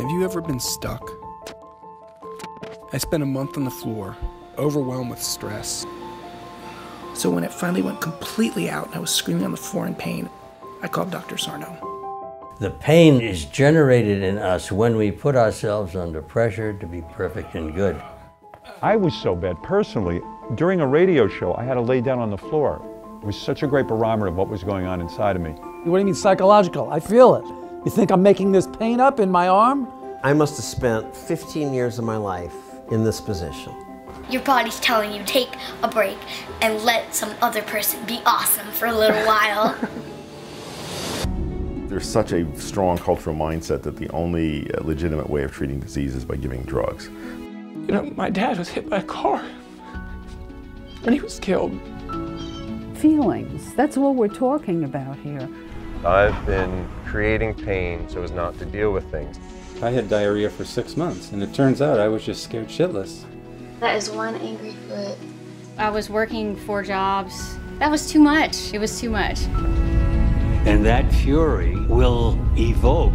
Have you ever been stuck? I spent a month on the floor, overwhelmed with stress. So when it finally went completely out and I was screaming on the floor in pain, I called Dr. Sarno. The pain is generated in us when we put ourselves under pressure to be perfect and good. I was so bad personally. During a radio show, I had to lay down on the floor. It was such a great barometer of what was going on inside of me. What do you mean psychological? I feel it. You think I'm making this pain up in my arm? I must have spent 15 years of my life in this position. Your body's telling you take a break and let some other person be awesome for a little while. There's such a strong cultural mindset that the only uh, legitimate way of treating disease is by giving drugs. You know, my dad was hit by a car and he was killed. Feelings, that's all we're talking about here. I've been creating pain so as not to deal with things. I had diarrhea for six months, and it turns out I was just scared shitless. That is one angry foot. I was working four jobs. That was too much. It was too much. And that fury will evoke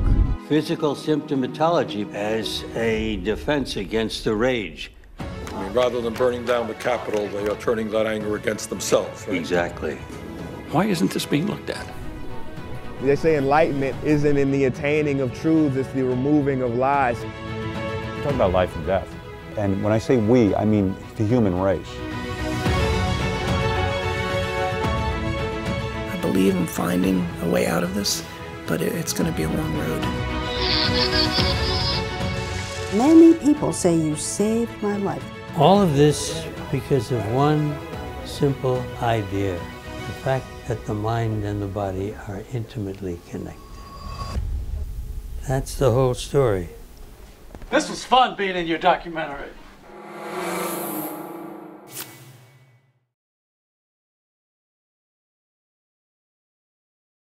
physical symptomatology as a defense against the rage. I mean, rather than burning down the Capitol, they are turning that anger against themselves. Right? Exactly. Why isn't this being looked at? They say enlightenment isn't in the attaining of truths, it's the removing of lies. We're talking about life and death. And when I say we, I mean the human race. I believe in finding a way out of this, but it's going to be a long road. Many people say you saved my life. All of this because of one simple idea the fact that the mind and the body are intimately connected. That's the whole story. This was fun being in your documentary.